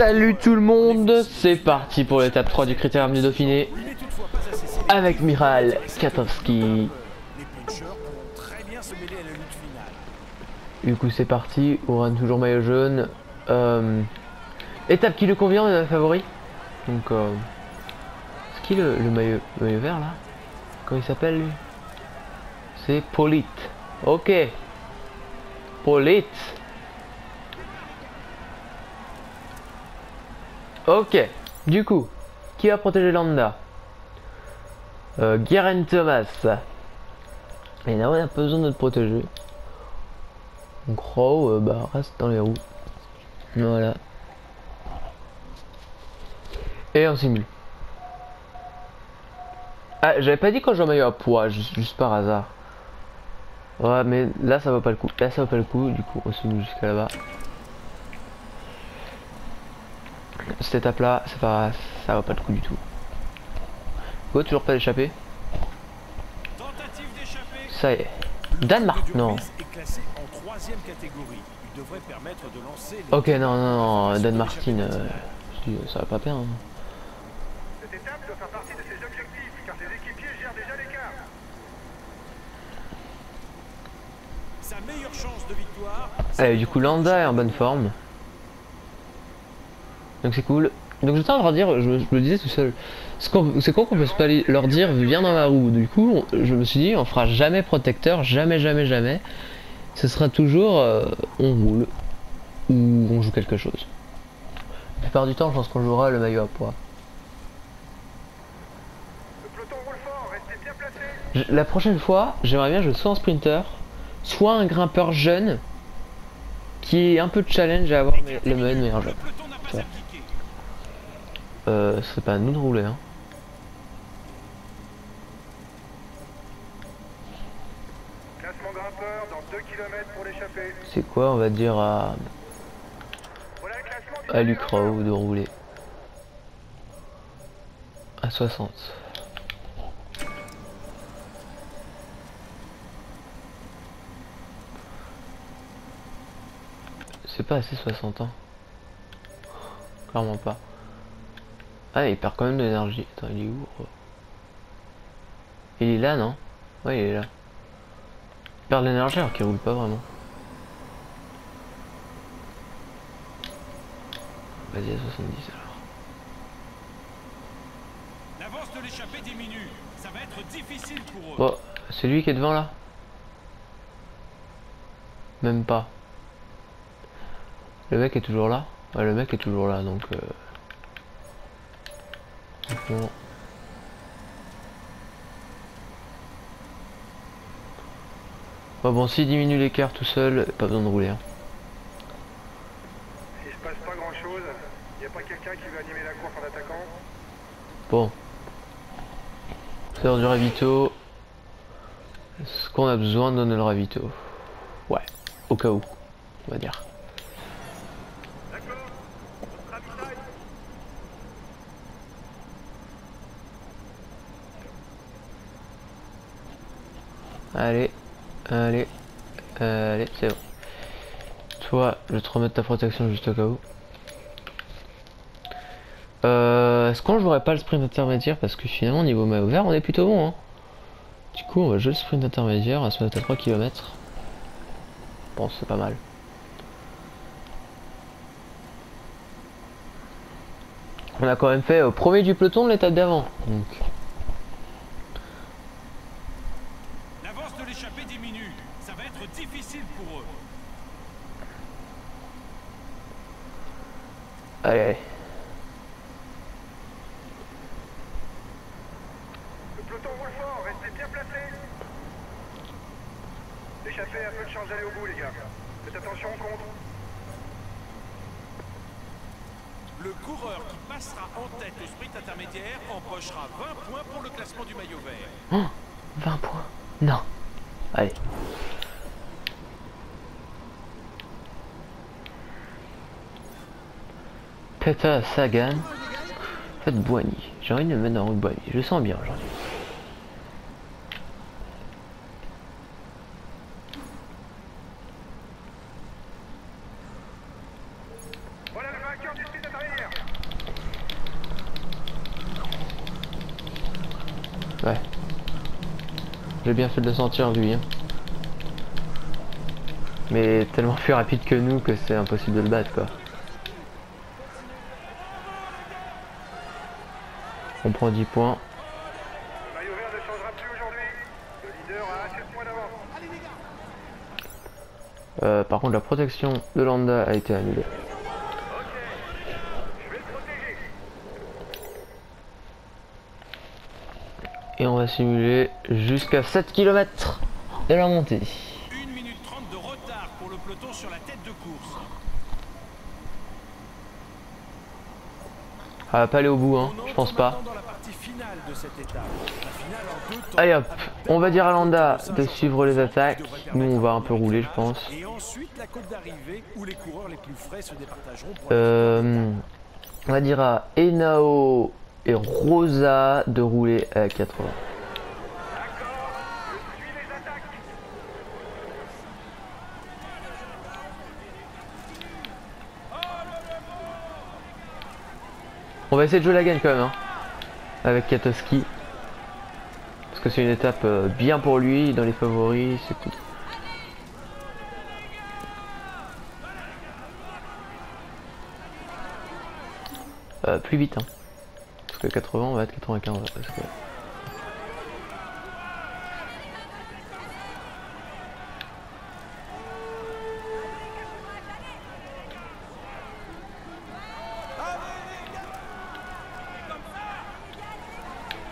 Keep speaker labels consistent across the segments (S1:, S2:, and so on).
S1: Salut tout le monde, c'est parti pour l'étape 3 du critérium du Dauphiné avec Miral Katowski. Du coup c'est parti, Ouran toujours maillot jaune. Euh, étape qui lui convient, on favori. Donc euh, qui le, maillot, maillot vert là? Comment il s'appelle lui? C'est Polite. Ok. Polite. Ok, du coup, qui va protéger Landa euh, Thomas. Et là, on a besoin de te protéger. Donc, Crow, euh, bah, reste dans les roues. Voilà. Et on simule. Ah, j'avais pas dit quand j'en maillot à poids, juste, juste, par hasard. Ouais, mais là, ça va pas le coup. Là, ça va pas le coup, du coup, on simule jusqu'à là-bas. Cette étape là ça va ça va pas le coup du tout. Go toujours pas d'échapper ça y est. Danemark non. Ok non non non Dan Martin euh, ça va pas perdre cette étape doit faire partie de ses objectifs car ses équipiers gèrent déjà l'écart. Sa meilleure chance de victoire Allez, du coup Landa est en bonne forme donc c'est cool. Donc j'étais en train de dire, je, me disais tout seul, c'est quoi qu'on peut pas leur dire viens dans ma roue. Du coup, je me suis dit, on fera jamais protecteur, jamais, jamais, jamais. Ce sera toujours euh, on roule ou on joue quelque chose. La plupart du temps, je pense qu'on jouera le maillot à poids. la prochaine fois, j'aimerais bien jouer soit un sprinter, soit un grimpeur jeune qui est un peu de challenge à avoir le meilleur jeu. Euh, c'est pas à nous de rouler, hein. C'est quoi, on va dire à... À Lucrow de rouler? À 60. C'est pas assez 60 ans. Clairement pas. Ah, il perd quand même de l'énergie. Attends, il est où Il est là, non Ouais, il est là. Il perd de l'énergie alors qu'il roule pas vraiment. Vas-y, à 70 alors. L'avance de l'échappée diminue. Ça va être difficile pour eux. Bon, c'est lui qui est devant là Même pas. Le mec est toujours là Ouais, le mec est toujours là, donc... Euh... Bon, bon s'il diminue l'écart tout seul, pas besoin de rouler. Hein.
S2: Il se passe pas grand chose, y a pas quelqu'un qui veut animer la course en attaquant?
S1: Bon. Faire du ravito. Est-ce qu'on a besoin de donner le ravito Ouais, au cas où, on va dire. Allez, allez, allez, c'est bon. Toi, je te remettre ta protection juste au cas où. Euh, Est-ce qu'on jouerait pas le sprint intermédiaire? Parce que finalement, niveau maillot vert, on est plutôt bon. Hein. Du coup, on va jouer le sprint intermédiaire à se mettre à 3 km. Bon, c'est pas mal. On a quand même fait au premier du peloton de l'étape d'avant. Allez, allez.
S2: Le peloton roule fort, restez bien placés. L'échappée a peu de chance d'aller au bout, les gars. Faites attention au contre.
S3: Le coureur qui passera en tête au sprint intermédiaire empochera 20 points pour le classement du maillot vert.
S1: 20 points? Non. Allez. Peter Sagan. En fait, Boigny. J'ai envie de me mettre dans route Boigny. Je sens bien aujourd'hui.
S2: Le.
S1: Ouais. J'ai bien fait de le sentir lui. hein. Mais tellement plus rapide que nous que c'est impossible de le battre quoi. On prend 10 points.
S2: Le maillot vert ne changera plus aujourd'hui. Le leader a 7 points d'avance.
S1: Euh, par contre la protection de Landa a été annulée. Et on va simuler jusqu'à 7 km de la montée.
S3: 1 minute 30 de retard pour le peloton sur la tête de course.
S1: Elle va pas aller au bout hein, je pense pas. Allez hop, on va dire à Landa de suivre les attaques. Nous on va un peu rouler je pense. Euh, on va dire à Enao et Rosa de rouler à 80.
S2: Je suis les attaques.
S1: On va essayer de jouer la gagne quand même hein, avec Katoski. Parce que c'est une étape euh, bien pour lui, dans les favoris, c'est tout. Euh, plus vite hein. Parce que 80 on va être 95 là, parce que...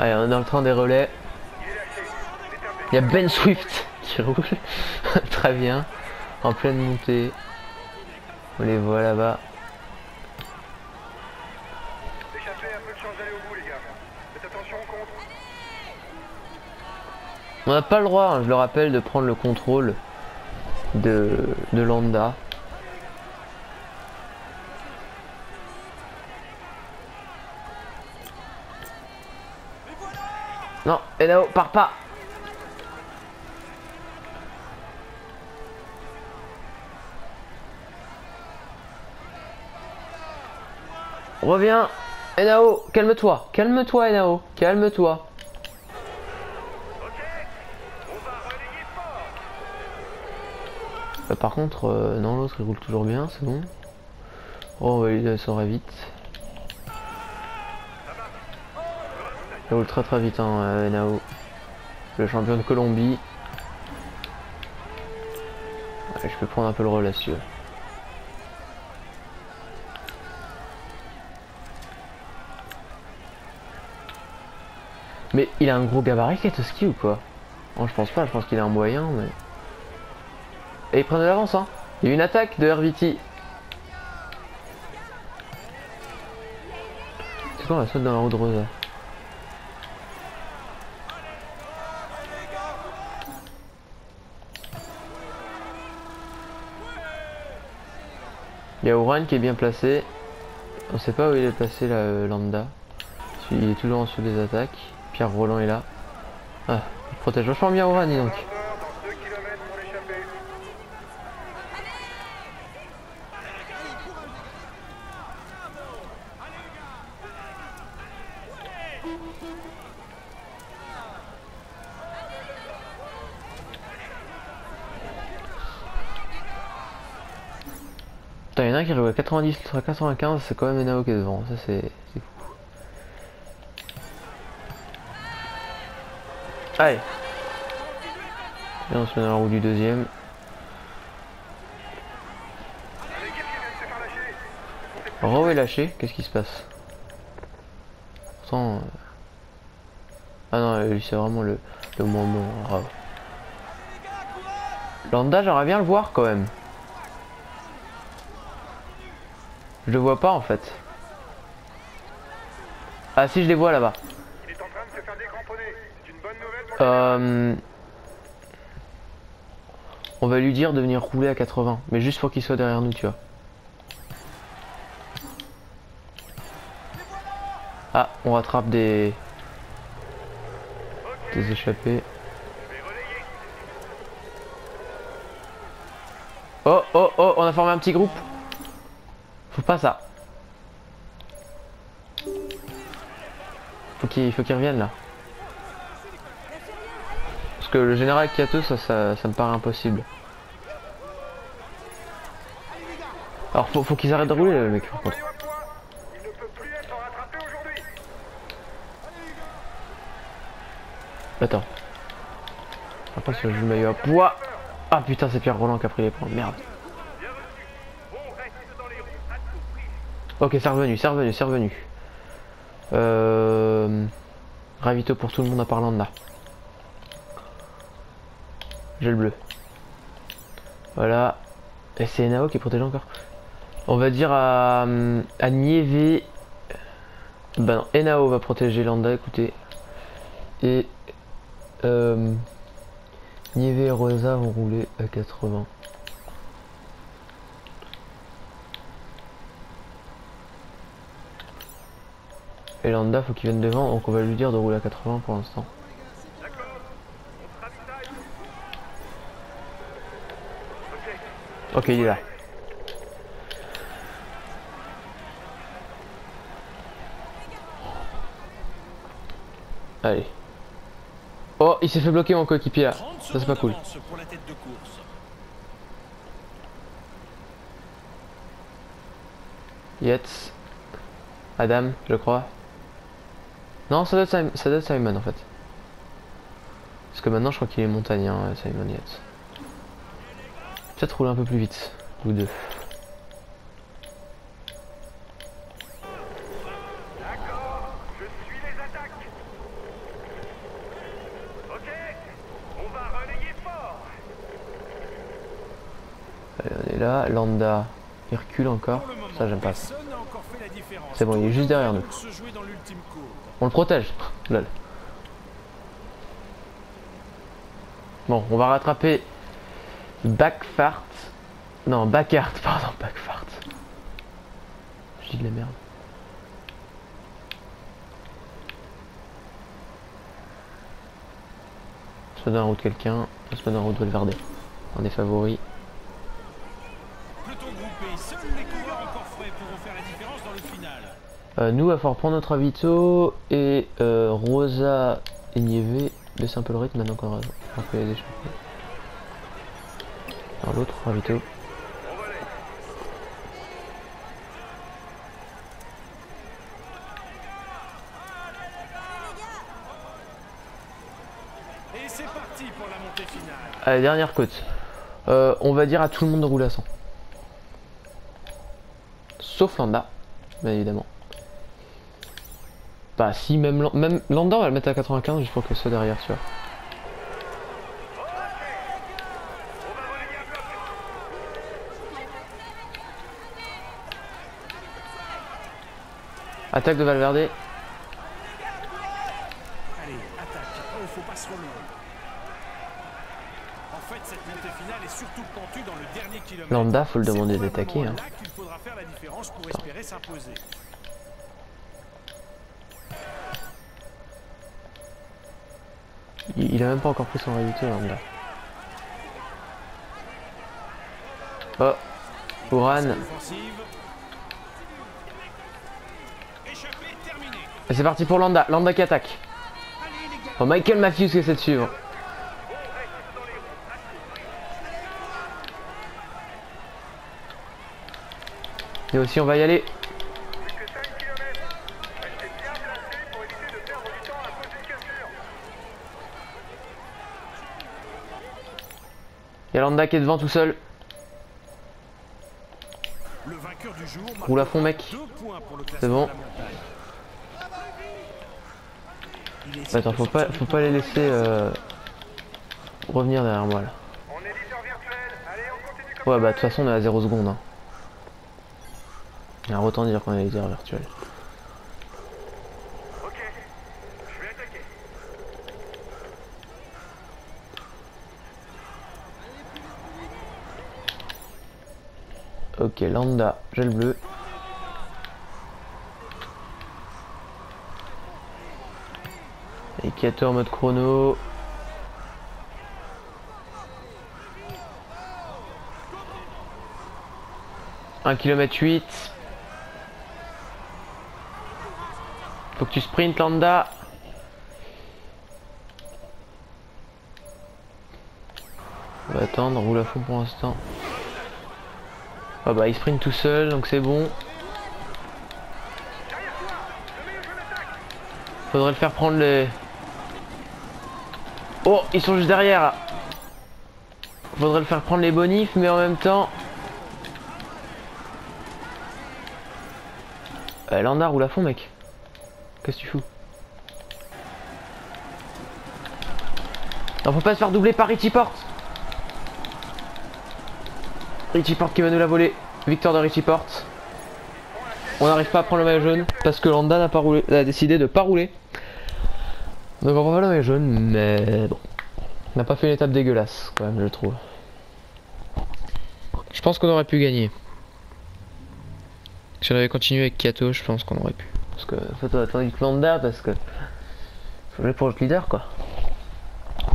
S1: Allez, on est dans le train des relais.
S2: Il
S1: y a Ben Swift qui roule. Très bien. En pleine montée. On les voit là-bas. On n'a pas le droit, hein, je le rappelle, de prendre le contrôle de, de Landa. Non, Enao, pars pas Reviens Enao, calme-toi, calme-toi Enao, calme-toi.
S2: Va.
S1: Euh, par contre, euh, non, l'autre il roule toujours bien, c'est bon. Oh, on va lui descendre vite. Il roule très très vite, hein, euh, Nao. Le champion de Colombie. Je peux prendre un peu le relais si tu. Mais il a un gros gabarit Katoski ou quoi? Je pense pas, je pense qu'il a un moyen, mais. Et il prend de l'avance, hein. Il y a une attaque de RVT. C'est quoi, on va sauter dans la roue de Rosa? Y a Oran qui est bien placé. On sait pas où il est placé là, euh, Lambda. Il est toujours en dessous des attaques. Pierre Roland est là. Ah, il protège vachement bien Oran, donc. Qui arrive à 90 à 95, c'est quand même Nao qui devant. Ça, c'est fou. Allez. Et on se met dans la roue du deuxième.
S2: L'équipe qui vient de se faire lâcher.
S1: Ro est lâché, qu'est-ce qui se passe? Pourtant. euh, Ah non, lui c'est vraiment le, le moins bon. Ro. Landa, j'aimerais bien le voir quand même. Je le vois pas en fait. Ah si, je les vois là-bas.
S2: Il est en train de se faire décramponner. C'est une bonne nouvelle pour
S1: Euh, On va lui dire de venir rouler à 80, mais juste pour qu'il soit derrière nous, tu vois. Ah, on rattrape des des échappés. Oh oh oh, on a formé un petit groupe. Pas ça. Faut qu'il faut qu'il revienne là. Parce que le général Kato ça, ça, ça me paraît impossible. Alors faut, faut qu'ils arrêtent de rouler le mec. Attends. Après, je le maillot à poids. Ah putain, c'est Pierre Roland qui a pris les points. Merde. Ok, c'est revenu, c'est revenu, c'est revenu. Euh... Ravito pour tout le monde à part Landa. J'ai le bleu. Voilà. Et c'est Enao qui protège encore. On va dire à, à Nieve. Bah non, Enao va protéger Landa, écoutez. Et euh, Nieve et Rosa vont rouler à 80. Et Landa, faut qu'il vienne devant, donc on va lui dire de rouler à 80 pour l'instant.
S2: Ok.
S1: Il est là. Allez. Oh, il s'est fait bloquer mon coéquipier là.
S3: 30
S1: Ça c'est pas cool. Yates. Adam, je crois. Non, ça doit être Simon, ça doit être Simon en fait. Parce que maintenant je crois qu'il est montagnien, euh, Simon Yates. Peut-être rouler un peu plus vite, vous deux. Là. Landa, il recule encore. Ça j'aime pas. C'est bon, il est juste derrière nous.
S3: Tout se jouer dans l'ultime courbe.
S1: On le protège. Lol. Bon, on va rattraper Backfart. Non, Backart, pardon, Backfart. Je dis de la merde. On se met dans la route quelqu'un, on se met dans la route Valverde. On est favoris.
S3: Peloton groupé, seuls les coureurs encore frais pourront faire la différence
S1: nous, il va falloir prendre notre Avito et euh, Rosa et Nieve baisser un peu le rythme maintenant qu'on a on fait les échappées. Alors l'autre
S3: parti pour la
S1: dernière côte. Euh, on va dire à tout le monde de rouler à 100. Sauf Landa, bien évidemment. Bah si, même, même Landa, on va le mettre à 95 juste pour qu'elle soit derrière, tu vois. Attaque de Valverde.
S3: Allez, attaque. Oh, faut pas se relever. En fait, cette montée finale est surtout pentue dans le dernier kilomètre.
S1: Landa, faut le demander d'attaquer. Hein.
S3: là qu'il faudra faire la différence pour espérer s'imposer.
S1: Il, a même pas encore pris son réalité, Landa. Oh, Uran.
S3: Offensive. Échappé, terminé.
S1: Et c'est parti pour Landa. Landa qui attaque. Oh, Michael Matthews qui essaie de suivre. Et aussi, on va y aller.
S2: Plus que 5 km. Restez bien placés pour éviter de perdre du temps à cause d'une cassure.
S1: Il y a Landa qui est devant tout seul.
S3: Le vainqueur du jour marque
S1: Roule à fond, mec. C'est bon.
S3: Il
S1: Attends, faut pas, faut pas les laisser euh, revenir derrière moi là.
S2: On est leader virtuel. Allez, on continue comme
S1: Ouais, bah de toute façon, on est à 0 secondes. Hein. Alors autant dire qu'on est leader virtuel.
S2: Ok. Je vais attaquer.
S1: Ok, Landa, j'ai le bleu. En mode chrono. Un km 8. Faut que tu sprints Landa. On va attendre, roule à fond pour l'instant. Ah bah il sprint tout seul donc c'est bon. Faudrait le faire prendre les... Oh ils sont juste derrière Faudrait le faire prendre les bonifs mais en même temps... Euh, Landa roule à fond mec? Qu'est-ce que tu fous? Non faut pas se faire doubler par Richie Porte Richie Porte qui va nous la voler. Victoire de Richie Porte. On n'arrive pas à prendre le maillot jaune parce que Landa n'a pas a décidé de pas rouler. Donc on prend pas le maillot jaune, mais bon. On n'a pas fait une étape dégueulasse quand même, je trouve. Je pense qu'on aurait pu gagner. Si on avait continué avec Kato, je pense qu'on aurait pu. Parce que faut attendre que Landa parce que faut jouer pour le leader quoi.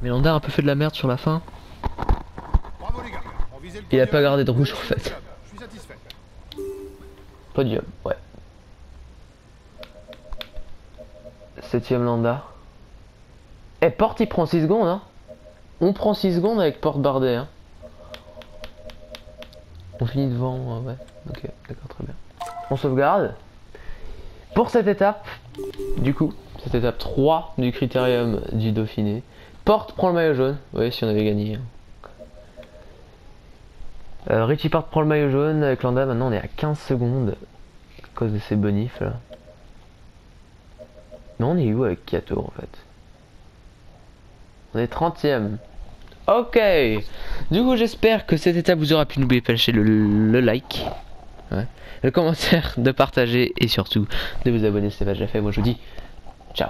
S1: Mais Landa a un peu fait de la merde sur la fin.
S4: Bravo les gars. On visait le
S1: Il a pas gardé de rouge en fait. Podium, ouais. Septième Landa. Eh, Porte il prend 6 secondes, hein. On prend 6 secondes avec Porte Bardet, hein. On finit devant, euh, ouais. Ok, d'accord, très bien. On sauvegarde. Pour cette étape, du coup, cette étape 3 du critérium du Dauphiné. Porte prend le maillot jaune. Oui, si on avait gagné. hein. Euh, Richie Porte prend le maillot jaune avec Landa. Maintenant, on est à 15 secondes à cause de ces bonifs là. Mais on est où avec Kato en fait? On est 30ème. Ok Du coup j'espère que cette étape vous aura plu. N'oubliez pas de le, like, ouais, le commentaire, de partager et surtout de vous abonner si ce n'est pas déjà fait. Moi je vous dis ciao